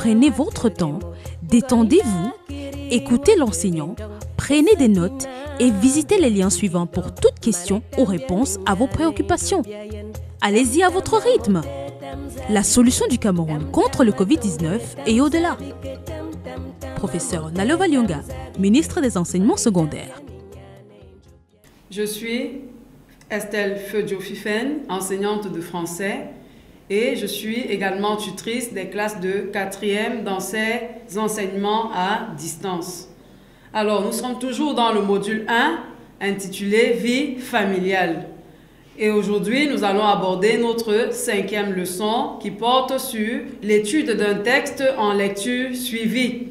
prenez votre temps, détendez-vous, écoutez l'enseignant, prenez des notes et visitez les liens suivants pour toute question ou réponse à vos préoccupations. Allez-y à votre rythme. La solution du Cameroun contre le Covid-19 est au-delà. Professeur Nalova Lyonga, ministre des Enseignements secondaires. Je suis Estelle Feudjo-Fifen, enseignante de français, et je suis également tutrice des classes de 4e dans ces enseignements à distance. Alors, nous sommes toujours dans le module 1 intitulé Vie familiale. Et aujourd'hui, nous allons aborder notre cinquième leçon qui porte sur l'étude d'un texte en lecture suivie.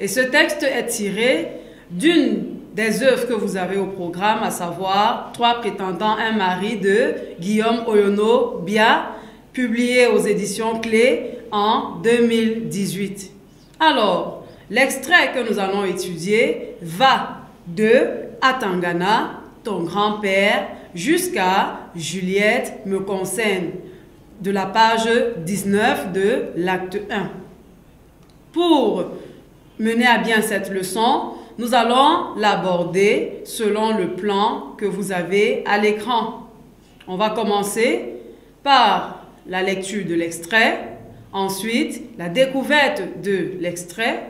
Et ce texte est tiré d'une des œuvres que vous avez au programme, à savoir Trois prétendants, un mari de Guillaume Oyono Bia, publié aux éditions Clés en 2018. Alors, l'extrait que nous allons étudier va de Atangana, ton grand-père, jusqu'à Juliette me concerne, de la page 19 de l'acte 1. Pour mener à bien cette leçon, nous allons l'aborder selon le plan que vous avez à l'écran. On va commencer par la lecture de l'extrait, ensuite la découverte de l'extrait,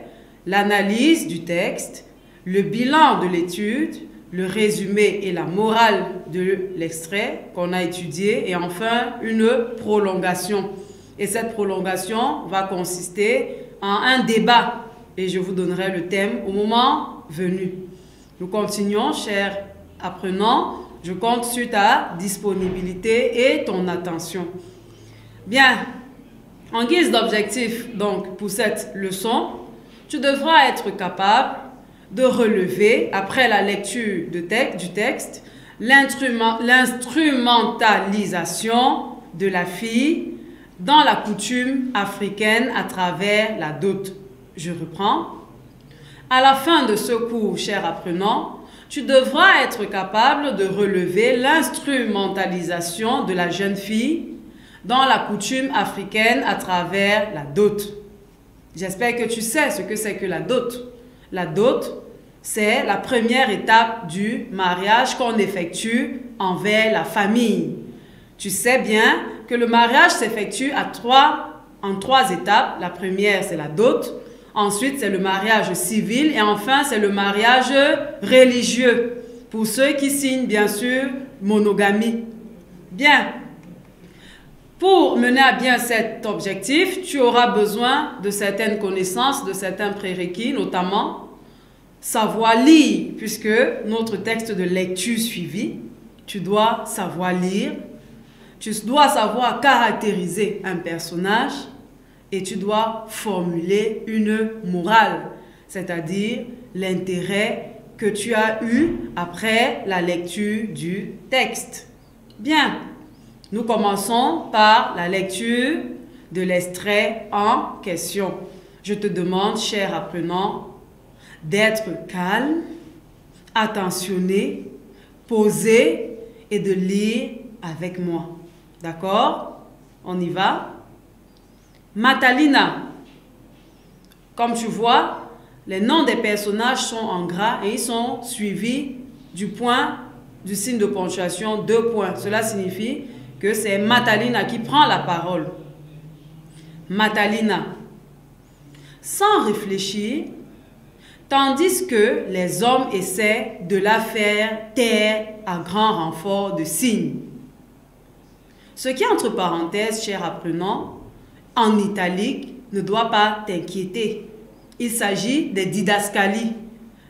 l'analyse du texte, le bilan de l'étude, le résumé et la morale de l'extrait qu'on a étudié et enfin une prolongation. Et cette prolongation va consister en un débat et je vous donnerai le thème au moment venu. Nous continuons, chers apprenants. Je compte sur ta disponibilité et ton attention. Bien, en guise d'objectif donc pour cette leçon, tu devras être capable de relever, après la lecture du texte, l'instrumentalisation de la fille dans la coutume africaine à travers la dot. Je reprends. À la fin de ce cours, cher apprenant, tu devras être capable de relever l'instrumentalisation de la jeune fille dans la coutume africaine à travers la dot. J'espère que tu sais ce que c'est que la dot. La dot, c'est la première étape du mariage qu'on effectue envers la famille. Tu sais bien que le mariage s'effectue trois, en trois étapes. La première, c'est la dot. Ensuite, c'est le mariage civil. Et enfin, c'est le mariage religieux. Pour ceux qui signent, bien sûr, monogamie. Bien. Pour mener à bien cet objectif, tu auras besoin de certaines connaissances, de certains prérequis, notamment savoir lire, puisque notre texte de lecture suivi, tu dois savoir lire, tu dois savoir caractériser un personnage et tu dois formuler une morale, c'est-à-dire l'intérêt que tu as eu après la lecture du texte. Bien, nous commençons par la lecture de l'extrait en question. Je te demande, cher apprenant, d'être calme, attentionné, posé et de lire avec moi. D'accord? On y va? Matalina. Comme tu vois, les noms des personnages sont en gras et ils sont suivis du point, du signe de ponctuation, deux points. Cela signifie que c'est Matalina qui prend la parole. Matalina. Sans réfléchir, tandis que les hommes essaient de la faire taire à grand renfort de signes. Ce qui, entre parenthèses, cher apprenant, en italique, ne doit pas t'inquiéter. Il s'agit des didascalies.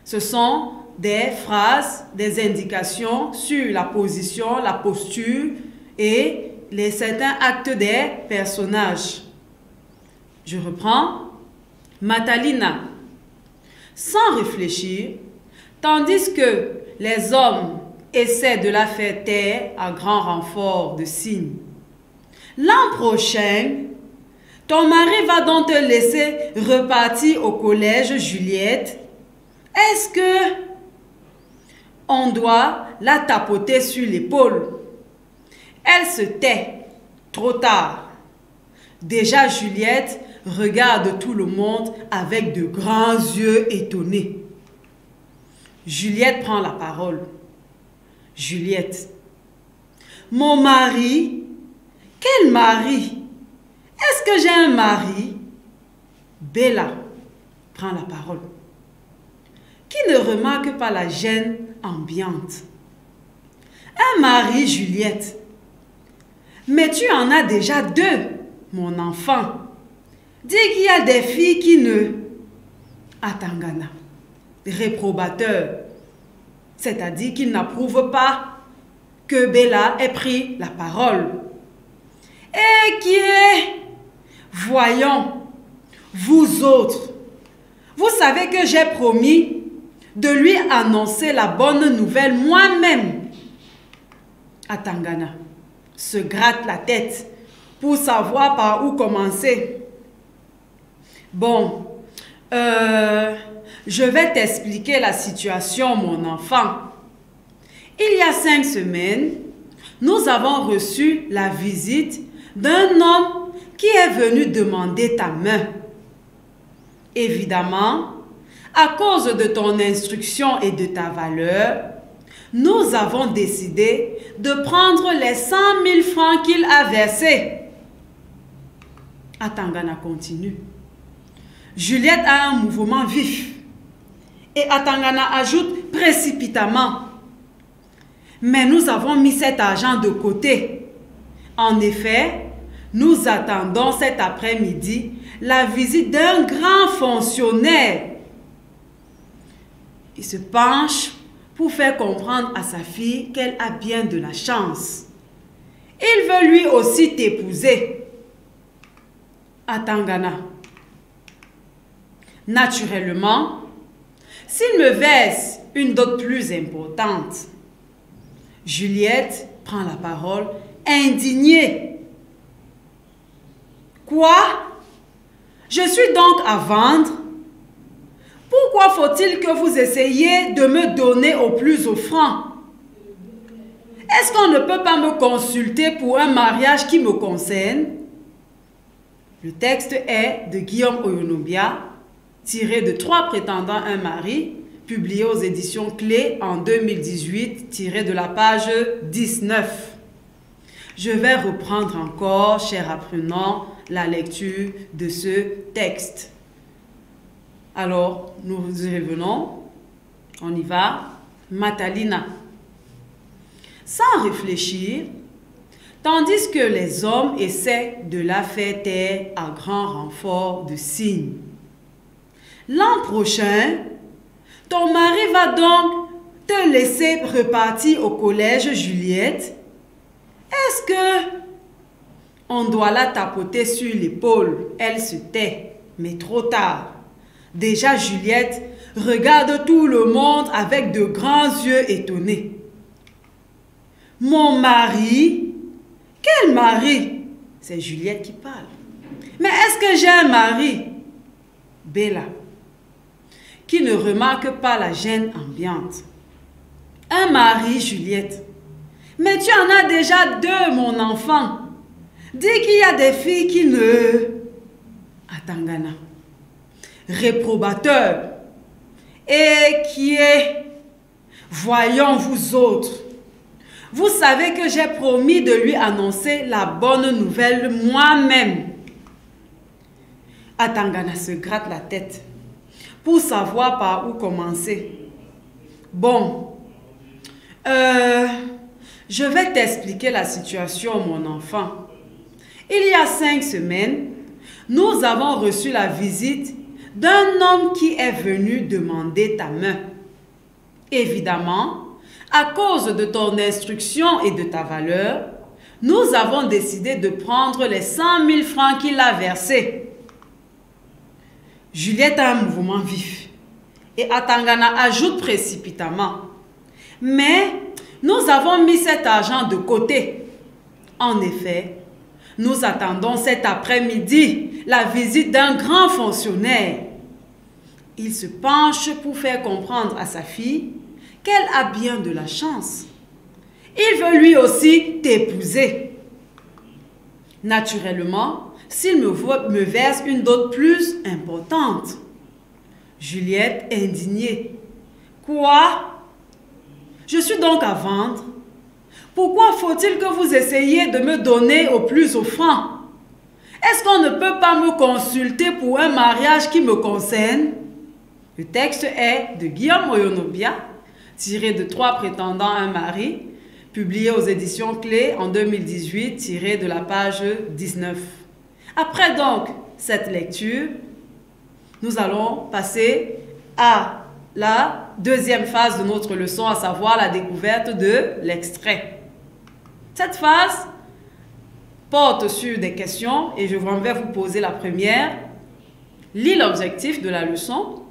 Ce sont des phrases, des indications sur la position, la posture et les certains actes des personnages. Je reprends. Matalina, sans réfléchir, tandis que les hommes essaient de la faire taire à grand renfort de signes. L'an prochain, ton mari va donc te laisser repartir au collège Juliette. Est-ce que on doit la tapoter sur l'épaule? Elle se tait. Trop tard. Déjà Juliette regarde tout le monde avec de grands yeux étonnés. Juliette prend la parole. Juliette. Mon mari Quel mari? Est-ce que j'ai un mari? Bella prend la parole. Qui ne remarque pas la gêne ambiante? Un mari, Juliette. Mais tu en as déjà deux, mon enfant. Dis qu'il y a des filles qui ne... Atangana, réprobateur, c'est-à-dire qu'il n'approuve pas que Bella ait pris la parole. Et qui est, voyons, vous autres, vous savez que j'ai promis de lui annoncer la bonne nouvelle moi-même. Atangana se gratte la tête pour savoir par où commencer. Bon, euh, je vais t'expliquer la situation, mon enfant. Il y a cinq semaines, nous avons reçu la visite d'un homme qui est venu demander ta main. Évidemment, à cause de ton instruction et de ta valeur, nous avons décidé de prendre les 100 000 francs qu'il a versés. Atangana continue. Juliette a un mouvement vif. Et Atangana ajoute précipitamment. Mais nous avons mis cet argent de côté. En effet, nous attendons cet après-midi la visite d'un grand fonctionnaire. Il se penche pour faire comprendre à sa fille qu'elle a bien de la chance. Il veut lui aussi t'épouser. Atangana. Naturellement, s'il me verse une dot plus importante, Juliette prend la parole indignée. Quoi? Je suis donc à vendre Pourquoi faut-il que vous essayiez de me donner au plus offrant? Est-ce qu'on ne peut pas me consulter pour un mariage qui me concerne? Le texte est de Guillaume Oyonobia, tiré de Trois prétendants un mari, publié aux éditions Clés en 2018, tiré de la page 19. Je vais reprendre encore, cher apprenant, la lecture de ce texte. Alors, nous revenons. On y va. Matalina. Sans réfléchir, tandis que les hommes essaient de la faire taire à grand renfort de signes. L'an prochain, ton mari va donc te laisser repartir au collège Juliette. Est-ce que on doit la tapoter sur l'épaule? Elle se tait, mais trop tard. Déjà Juliette regarde tout le monde avec de grands yeux étonnés. Mon mari Quel mari? C'est Juliette qui parle. Mais est-ce que j'ai un mari? Bella qui ne remarque pas la gêne ambiante. Un mari, Juliette. Mais tu en as déjà deux, mon enfant. Dis qu'il y a des filles qui ne... Atangana. Réprobateur. Et qui est... Voyons vous autres. Vous savez que j'ai promis de lui annoncer la bonne nouvelle moi-même. Atangana se gratte la tête pour savoir par où commencer. Bon, euh, Je vais t'expliquer la situation, mon enfant. Il y a cinq semaines, nous avons reçu la visite d'un homme qui est venu demander ta main. Évidemment, à cause de ton instruction et de ta valeur, nous avons décidé de prendre les 100 000 francs qu'il a versés. Juliette a un mouvement vif et Atangana ajoute précipitamment. Mais nous avons mis cet argent de côté. En effet, nous attendons cet après-midi la visite d'un grand fonctionnaire. Il se penche pour faire comprendre à sa fille qu'elle a bien de la chance. Il veut lui aussi t'épouser. Naturellement, s'il me, verse une dot plus importante. Juliette, indignée. Quoi? Je suis donc à vendre pourquoi faut-il que vous essayiez de me donner au plus offrant? Est-ce qu'on ne peut pas me consulter pour un mariage qui me concerne? Le texte est de Guillaume Oyonobia, tiré de Trois prétendants à un mari, publié aux éditions Clés en 2018, tiré de la page 19. Après donc cette lecture, nous allons passer à la deuxième phase de notre leçon, à savoir la découverte de l'extrait. Cette phase porte sur des questions et je vais vous poser la première. Lis l'objectif de la leçon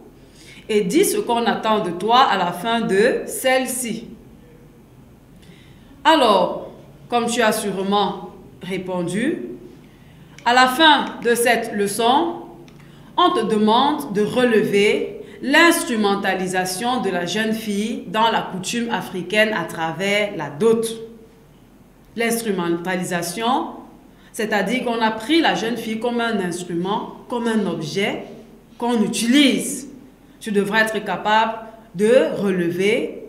et dis ce qu'on attend de toi à la fin de celle-ci. Alors, comme tu as sûrement répondu, à la fin de cette leçon, on te demande de relever l'instrumentalisation de la jeune fille dans la coutume africaine à travers la dot l'instrumentalisation, c'est-à-dire qu'on a pris la jeune fille comme un instrument, comme un objet qu'on utilise. Tu devrais être capable de relever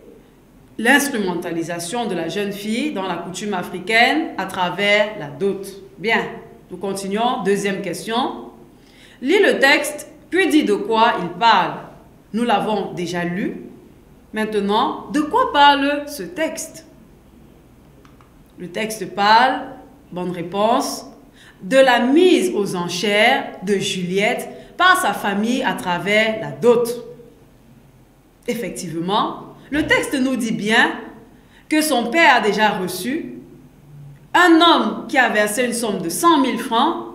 l'instrumentalisation de la jeune fille dans la coutume africaine à travers la dot. Bien, nous continuons. Deuxième question. Lis le texte, puis dis de quoi il parle. Nous l'avons déjà lu. Maintenant, de quoi parle ce texte? Le texte parle, bonne réponse, de la mise aux enchères de Juliette par sa famille à travers la dot. Effectivement, le texte nous dit bien que son père a déjà reçu un homme qui a versé une somme de 100 000 francs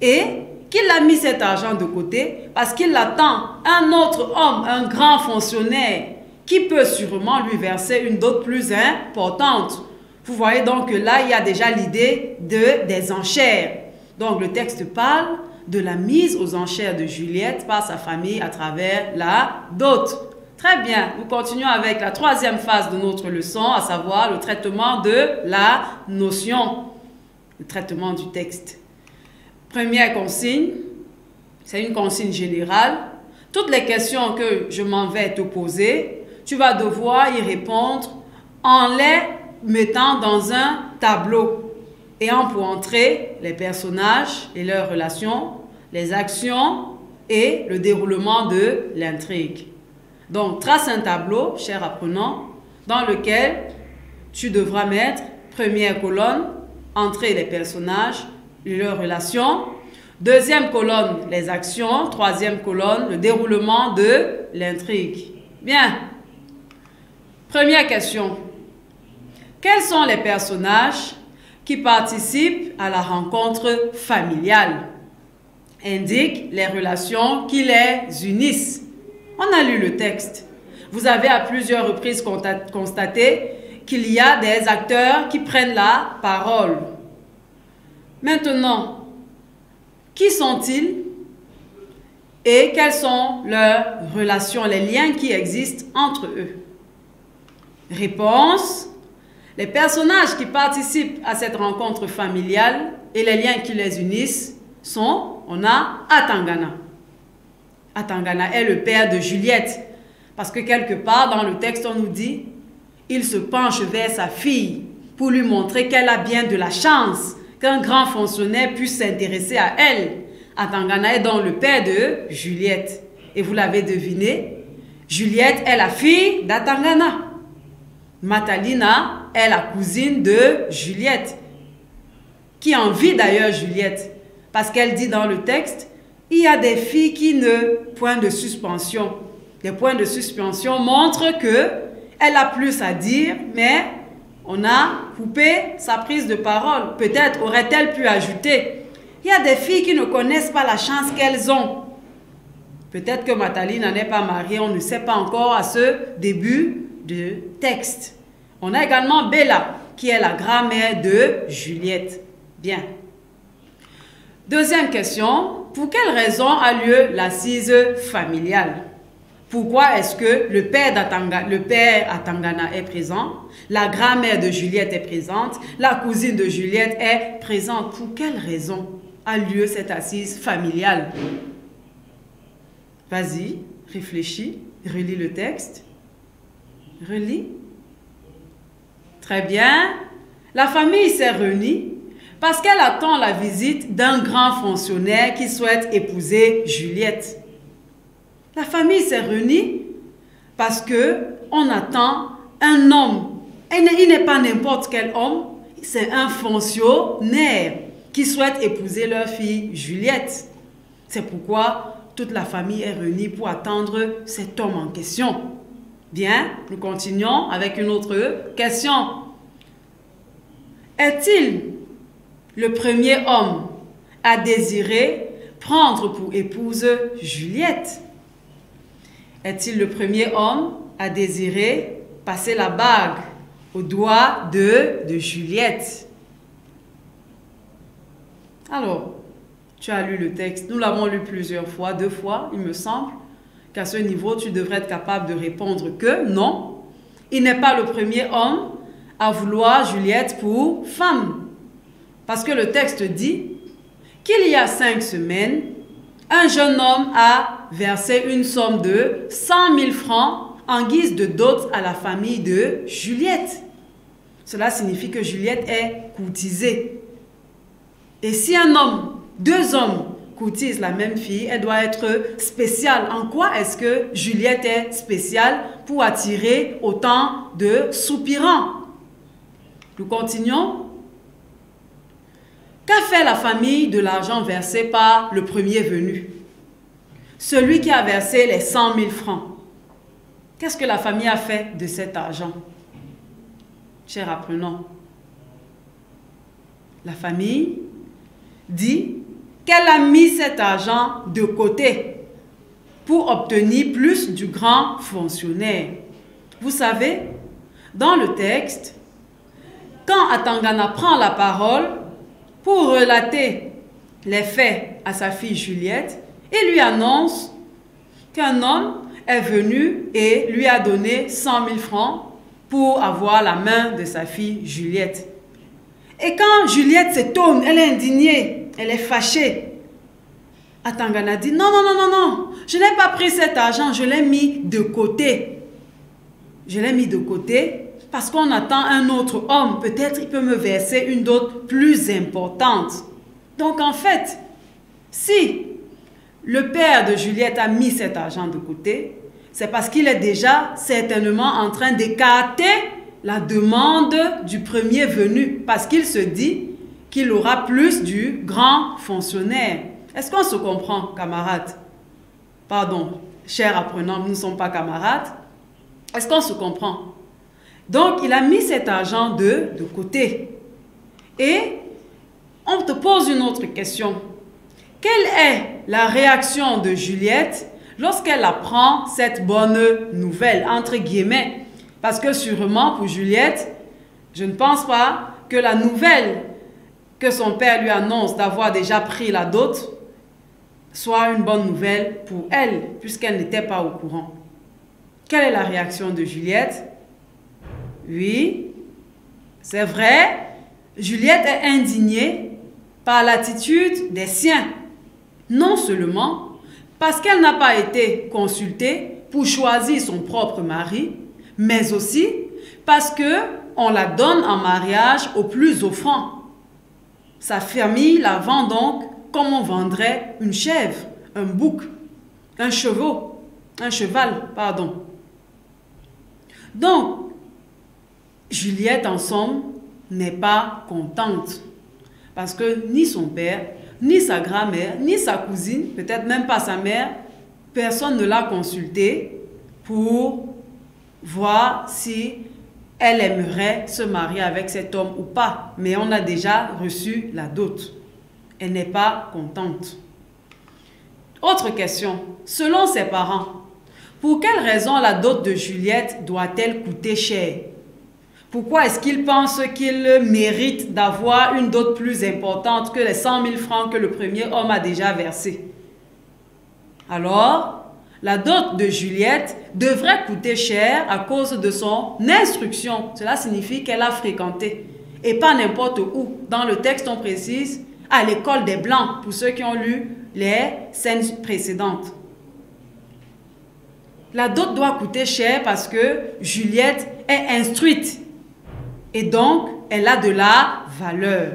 et qu'il a mis cet argent de côté parce qu'il attend un autre homme, un grand fonctionnaire, qui peut sûrement lui verser une dot plus importante. Vous voyez donc que là, il y a déjà l'idée de, des enchères. Donc le texte parle de la mise aux enchères de Juliette par sa famille à travers la dot. Très bien, nous continuons avec la troisième phase de notre leçon, à savoir le traitement de la notion, le traitement du texte. Première consigne, c'est une consigne générale. Toutes les questions que je m'en vais te poser, tu vas devoir y répondre en les mettant dans un tableau ayant pour entrée les personnages et leurs relations, les actions et le déroulement de l'intrigue. Donc, trace un tableau, cher apprenant, dans lequel tu devras mettre première colonne, entrée les personnages et leurs relations, deuxième colonne, les actions, troisième colonne, le déroulement de l'intrigue. Bien. Première question. Quels sont les personnages qui participent à la rencontre familiale Indique les relations qui les unissent. On a lu le texte. Vous avez à plusieurs reprises constaté qu'il y a des acteurs qui prennent la parole. Maintenant, qui sont-ils et quelles sont leurs relations, les liens qui existent entre eux? Réponse les personnages qui participent à cette rencontre familiale et les liens qui les unissent sont, on a Atangana. Atangana est le père de Juliette, parce que quelque part dans le texte, on nous dit, il se penche vers sa fille pour lui montrer qu'elle a bien de la chance qu'un grand fonctionnaire puisse s'intéresser à elle. Atangana est donc le père de Juliette. Et vous l'avez deviné, Juliette est la fille d'Atangana. Matalina est la cousine de Juliette, qui envie d'ailleurs Juliette, parce qu'elle dit dans le texte, il y a des filles qui ne... Point de suspension. Les points de suspension montrent que elle a plus à dire, mais on a coupé sa prise de parole. Peut-être aurait-elle pu ajouter, il y a des filles qui ne connaissent pas la chance qu'elles ont. Peut-être que Nathalie n'en est pas mariée, on ne sait pas encore à ce début de texte. On a également Bella, qui est la grand-mère de Juliette. Bien. Deuxième question, pour quelle raison a lieu l'assise familiale? Pourquoi est-ce que le père, le est présent La grand-mère de Juliette est présente La cousine de Juliette est présente? Pour quelle raison a lieu cette assise familiale? Vas-y, réfléchis, relis le texte. Relis. Très bien. La famille s'est réunie parce qu'elle attend la visite d'un grand fonctionnaire qui souhaite épouser Juliette. La famille s'est réunie parce que on attend un homme. Il n'est pas n'importe quel homme, c'est un fonctionnaire qui souhaite épouser leur fille Juliette. C'est pourquoi toute la famille est réunie pour attendre cet homme en question. Bien, nous continuons avec une autre question. Est-il le premier homme à désirer prendre pour épouse Juliette? Est-il le premier homme à désirer passer la bague au doigt de, Juliette? Alors, tu as lu le texte, nous l'avons lu plusieurs fois, deux fois, il me semble, qu'à ce niveau, tu devrais être capable de répondre que non, il n'est pas le premier homme à vouloir Juliette pour femme. Parce que le texte dit qu'il y a cinq semaines, un jeune homme a versé une somme de 100 000 francs en guise de dot à la famille de Juliette. Cela signifie que Juliette est courtisée. Et si un homme, deux hommes courtisent la même fille, elle doit être spéciale. En quoi est-ce que Juliette est spéciale pour attirer autant de soupirants? Nous continuons. Qu'a fait la famille de l'argent versé par le premier venu? Celui qui a versé les 100 000 francs. Qu'est-ce que la famille a fait de cet argent? Cher apprenant, la famille dit qu'elle a mis cet argent de côté pour obtenir plus du grand fonctionnaire. Vous savez, dans le texte, quand Atangana prend la parole pour relater les faits à sa fille Juliette, il lui annonce qu'un homme est venu et lui a donné 100 000 francs pour avoir la main de sa fille Juliette. Et quand Juliette s'étonne, elle est indignée, elle est fâchée. Atangana dit, non, non, non, non, non, je n'ai pas pris cet argent, je l'ai mis de côté. Je l'ai mis de côté parce qu'on attend un autre homme. Peut-être il peut me verser une dot plus importante. Donc en fait, si le père de Juliette a mis cet argent de côté, c'est parce qu'il est déjà certainement en train d'écarter la demande du premier venu, parce qu'il se dit qu'il aura plus du grand fonctionnaire. Est-ce qu'on se comprend, camarades? Pardon, chers apprenants, nous ne sommes pas camarades. Est-ce qu'on se comprend? Donc, il a mis cet argent de, de côté. Et on te pose une autre question. Quelle est la réaction de Juliette lorsqu'elle apprend cette bonne nouvelle, entre guillemets? Parce que sûrement, pour Juliette, je ne pense pas que la nouvelle que son père lui annonce d'avoir déjà pris la dot soit une bonne nouvelle pour elle, puisqu'elle n'était pas au courant. Quelle est la réaction de Juliette? Oui, c'est vrai, Juliette est indignée par l'attitude des siens. Non seulement parce qu'elle n'a pas été consultée pour choisir son propre mari, mais aussi parce que on la donne en mariage au plus offrant. Sa famille la vend donc comme on vendrait une chèvre, un bouc, un cheval, un cheval, pardon. Donc, Juliette, en somme, n'est pas contente. Parce que ni son père, ni sa grand-mère, ni sa cousine, peut-être même pas sa mère, personne ne l'a consultée pour voir si elle aimerait se marier avec cet homme ou pas. Mais on a déjà reçu la dot. Elle n'est pas contente. Autre question. Selon ses parents, pour quelle raison la dot de Juliette doit-elle coûter cher? Pourquoi est-ce qu'ils pensent qu'il mérite d'avoir une dot plus importante que les 100 000 francs que le premier homme a déjà versés Alors, la dot de Juliette devrait coûter cher à cause de son instruction. Cela signifie qu'elle a fréquenté. Et pas n'importe où. Dans le texte, on précise à l'école des Blancs, pour ceux qui ont lu les scènes précédentes. La dot doit coûter cher parce que Juliette est instruite. Et donc, elle a de la valeur.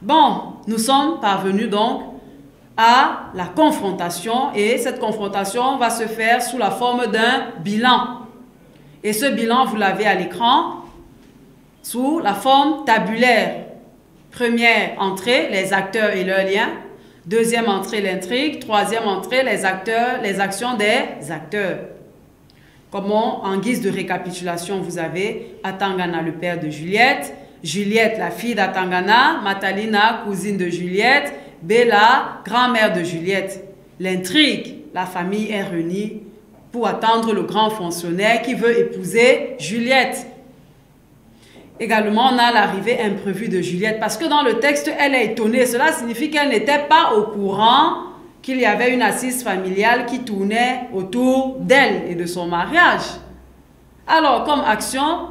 Bon, nous sommes parvenus donc à la confrontation et cette confrontation va se faire sous la forme d'un bilan. Et ce bilan, vous l'avez à l'écran, sous la forme tabulaire. Première entrée, les acteurs et leurs liens. Deuxième entrée, l'intrigue. Troisième entrée, les acteurs, les actions des acteurs. Comment, en guise de récapitulation, vous avez Atangana, le père de Juliette, Juliette, la fille d'Atangana, Matalina, cousine de Juliette, Bella, grand-mère de Juliette. L'intrigue, la famille est réunie pour attendre le grand fonctionnaire qui veut épouser Juliette. Également, on a l'arrivée imprévue de Juliette parce que dans le texte, elle est étonnée. Cela signifie qu'elle n'était pas au courant qu'il y avait une assise familiale qui tournait autour d'elle et de son mariage. Alors, comme action,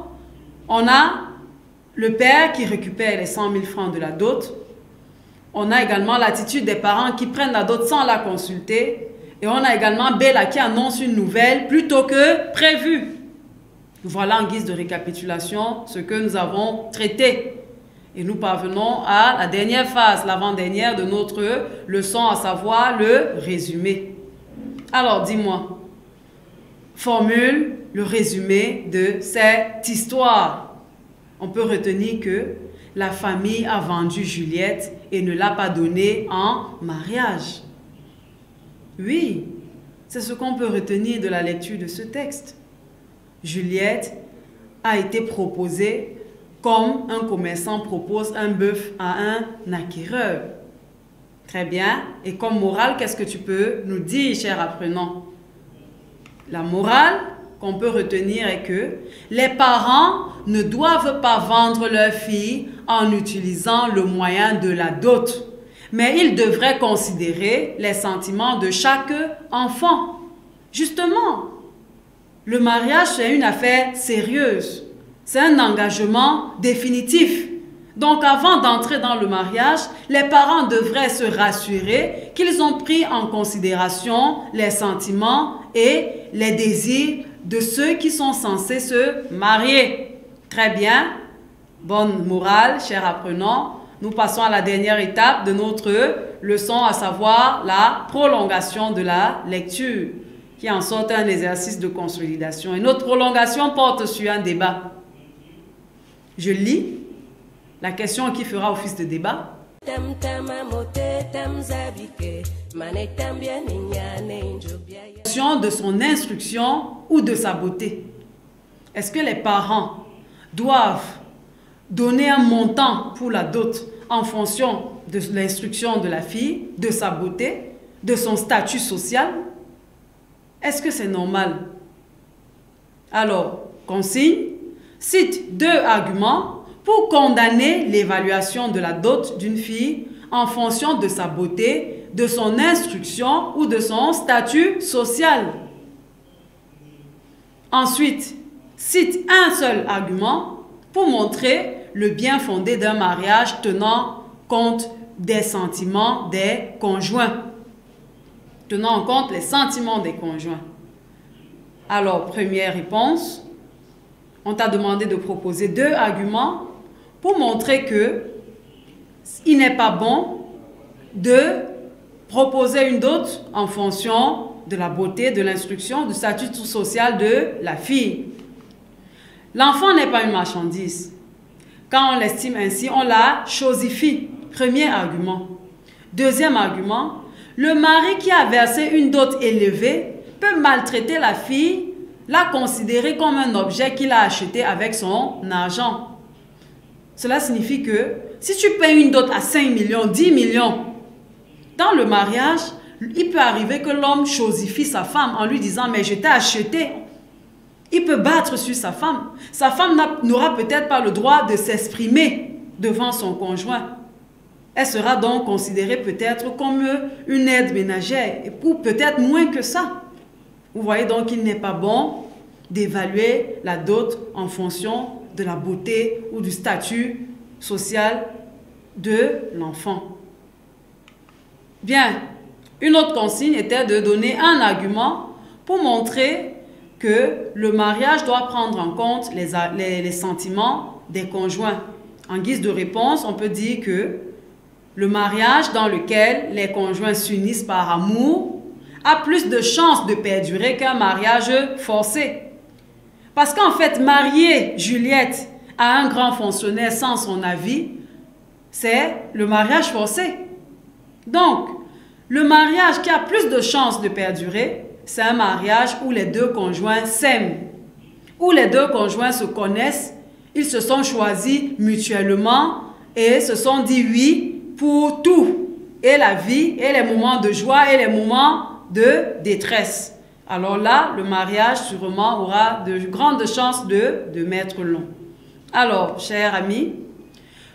on a le père qui récupère les 100 000 francs de la dot. On a également l'attitude des parents qui prennent la dot sans la consulter. Et on a également Bella qui annonce une nouvelle plutôt que prévu. Voilà en guise de récapitulation ce que nous avons traité. Et nous parvenons à la dernière phase, l'avant-dernière de notre leçon, à savoir le résumé. Alors, dis-moi, formule le résumé de cette histoire on peut retenir que la famille a vendu Juliette et ne l'a pas donnée en mariage. Oui, c'est ce qu'on peut retenir de la lecture de ce texte. Juliette a été proposée comme un commerçant propose un bœuf à un acquéreur. Très bien. Et comme morale, qu'est-ce que tu peux nous dire, cher apprenant? La morale, qu'on peut retenir est que les parents ne doivent pas vendre leur fille en utilisant le moyen de la dot, mais ils devraient considérer les sentiments de chaque enfant. Justement, le mariage, c'est une affaire sérieuse. C'est un engagement définitif. Donc avant d'entrer dans le mariage, les parents devraient se rassurer qu'ils ont pris en considération les sentiments et les désirs de ceux qui sont censés se marier. Très bien. Bonne morale, chers apprenants. Nous passons à la dernière étape de notre leçon, à savoir la prolongation de la lecture, qui en sort un exercice de consolidation. Et notre prolongation porte sur un débat. Je lis la question qui fera office de débat. De son instruction ou de sa beauté. Est-ce que les parents doivent donner un montant pour la dot en fonction de l'instruction de la fille, de sa beauté, de son statut social? Est-ce que c'est normal? Alors, consigne, cite deux arguments pour condamner l'évaluation de la dot d'une fille en fonction de sa beauté, de son instruction ou de son statut social. Ensuite, cite un seul argument pour montrer le bien fondé d'un mariage tenant compte des sentiments des conjoints. Tenant en compte les sentiments des conjoints. Alors, première réponse, on t'a demandé de proposer deux arguments pour montrer que il n'est pas bon de proposer une dot en fonction de la beauté, de l'instruction, du statut social de la fille. L'enfant n'est pas une marchandise. Quand on l'estime ainsi, on la chosifie. Premier argument. Deuxième argument, le mari qui a versé une dot élevée peut maltraiter la fille, la considérer comme un objet qu'il a acheté avec son argent. Cela signifie que si tu payes une dot à 5 millions, 10 millions, dans le mariage, il peut arriver que l'homme chosifie sa femme en lui disant mais je t'ai acheté. Il peut battre sur sa femme. Sa femme n'aura peut-être pas le droit de s'exprimer devant son conjoint. Elle sera donc considérée peut-être comme une aide ménagère, ou peut-être moins que ça. Vous voyez donc qu'il n'est pas bon d'évaluer la dot en fonction de la beauté ou du statut social de l'enfant. Bien, une autre consigne était de donner un argument pour montrer que le mariage doit prendre en compte les, sentiments des conjoints. En guise de réponse, on peut dire que le mariage dans lequel les conjoints s'unissent par amour a plus de chances de perdurer qu'un mariage forcé. Parce qu'en fait, marier Juliette à un grand fonctionnaire sans son avis, c'est le mariage forcé. Donc, le mariage qui a plus de chances de perdurer, c'est un mariage où les deux conjoints s'aiment, où les deux conjoints se connaissent, ils se sont choisis mutuellement et se sont dit oui pour tout, et la vie, et les moments de joie, et les moments de détresse. Alors là, le mariage sûrement aura de grandes chances de, de mettre long. Alors, chers amis,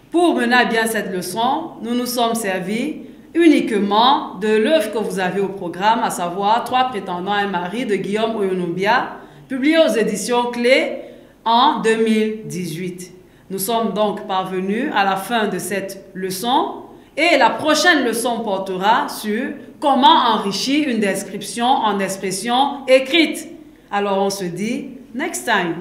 pour mener à bien cette leçon, nous nous sommes servis uniquement de l'œuvre que vous avez au programme, à savoir Trois prétendants et un mari de Guillaume Oyonobia, publié aux éditions Clés en 2018. Nous sommes donc parvenus à la fin de cette leçon et la prochaine leçon portera sur comment enrichir une description en expression écrite. Alors on se dit next time.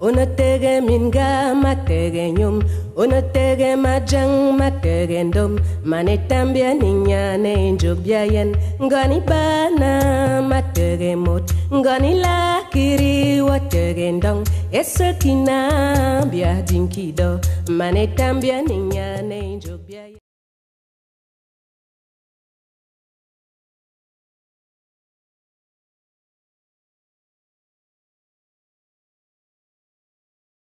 Unatege minga matege nyum. Unatege majang matege ndom. Manetambia ninyane njobia yen. Ngani bana matege mot. Ngani lakiri watege ndong. Esakina bia dinkido Manetambia ninyane njobia yen